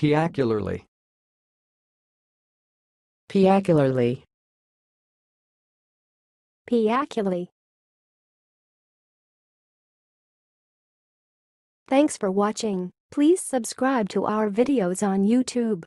Piacularly. Piacularly. Piacularly. Thanks for watching. Please subscribe to our videos on YouTube.